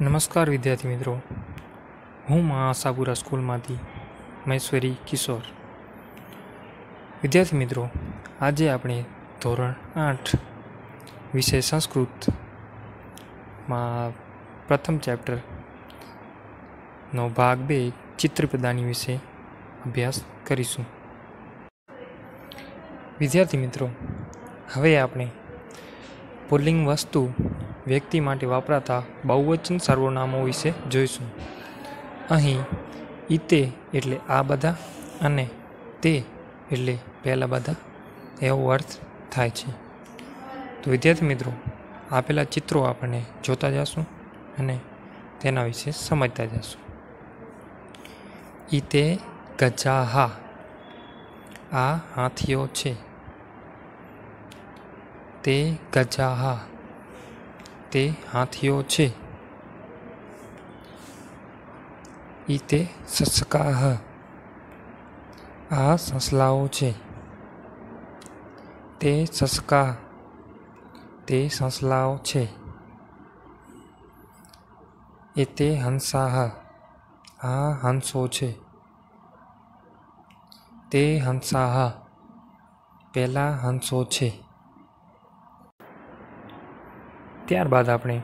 નમસ્કાર વિદ્યાર્થી મિત્રો. હું મા આશાપુરા સ્કૂલમાંથી મહેશ્વરી કિશોર. વિદ્યાર્થી મિત્રો, આજે આપણે ધોરણ આઠ વિષય સંસ્કૃતમાં પ્રથમ ચેપ્ટરનો ભાગ બે ચિત્રપ્રદાની વિશે અભ્યાસ કરીશું. વિદ્યાર્થી મિત્રો, હવે આપણે પુલ્લિંગ વસ્તુ વ્યક્તિ માટે વાપરાતા બહુવચન સર્વનામો વિશે જોઈશું. અહીં ઈતે એટલે આ બધા અને તે એટલે પહેલાં બધા, એવો અર્થ થાય છે. તો વિદ્યાર્થી મિત્રો, આપેલા ચિત્રો આપણને જોતા જશું અને તેના વિશે સમજતા જશું. ઈતે ગજાહા. આ હાથીઓ છે. તે ગજાહા. તે હાથીઓ છે. ઈતે સસકાહ. આ સસલાઓ છે. તે સસકા તે સસલાઓ છે. એતે હંસાહ. આ હંસો છે. તે હંસાહ. પહેલાં હંસો છે. ત્યારબાદ આપણે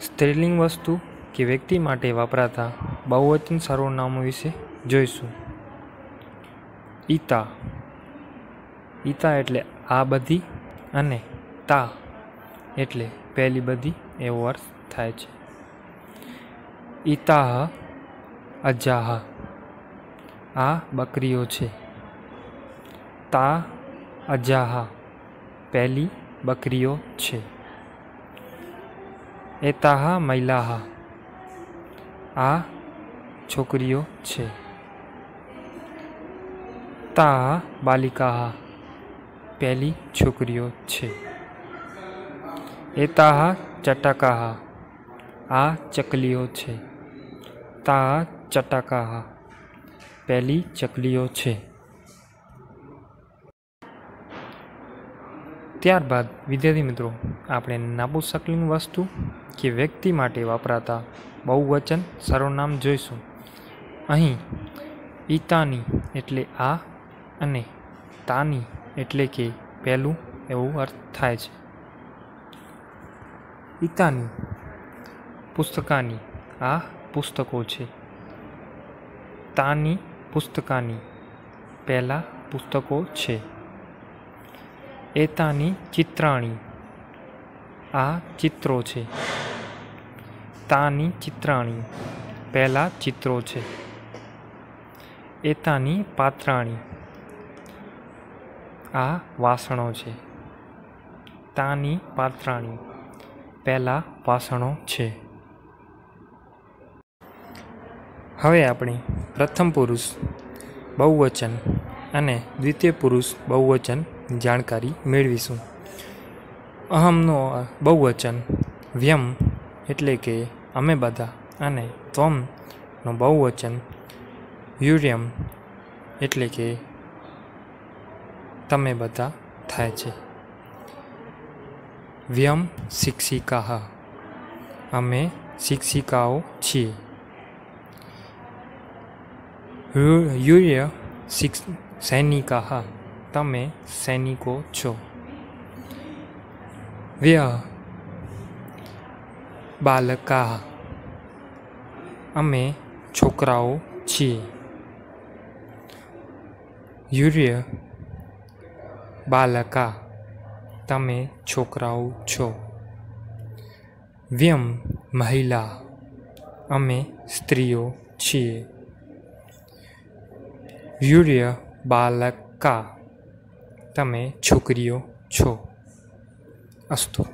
સ્ત્રીલિંગ વસ્તુ કે વ્યક્તિ માટે વપરાતા બહુવચન સર્વનામો વિશે જોઈશું. ઈતા. ઈતા એટલે આ બધી અને તા એટલે પહેલી બધી એવો અર્થ થાય છે. ઈતાહ અજાહ. આ બકરીઓ છે. તા, અજાહ. પહેલી બકરીઓ છે એતાહ મહિલાહ આ છોકરીઓ છે તા બાલિકાહ પહેલી છોકરીઓ છે એતાહ ચટકાહ આ ચકલીઓ છે તા ચટકાહ પહેલી ચકલીઓ છે ત્યારબાદ, વિદ્યાર્થી મિત્રો, આપણે નાપુસકલિંગ વસ્તુ કે વ્યક્તિ માટે વપરાતા બહુવચન સર્વનામ જોઈશું. અહીં ઈતાની એટલે આ અને તાની એટલે કે પહેલું એવું અર્થ થાય છે. ઈતાની પુસ્તકાની આ પુસ્તકો છે. તાની પુસ્તકાની પહેલાં પુસ્તકો છે. એતાની ચિત્રાણી. આ ચિત્રો છે. તાની ચિત્રાણી. પહેલાં ચિત્રો છે. એતાની પાત્રાણી. આ વાસણો છે. તાની પાત્રાણી. પહેલાં વાસણો છે. હવે આપણે પ્રથમ પુરુષ, બહુવચન અને દ્વિતીય પુરુષ, બહુવચન જાણકારી મેળવીશું. અહમનો બહુવચન, વ્યમ એટલે કે અમે બધા અને ત્વમનો બહુવચન યુર્યમ એટલે કે તમે બધા થાય છે. વ્યમ શિક્ષિકા અમે શિક્ષિકાઓ છીએ. યુર્ય શિક્ષ સૈનિકા તમે સૈનિકો છો. વ્ય બાલકા. અમે છોકરાઓ છીએ. યુર્ય બાલકા, તમે છોકરાઓ છો. વ્યમ મહિલા, અમે સ્ત્રીઓ છીએ. યુર્ય બાલકા. તમે છોકરીઓ છો. અસ્તુ.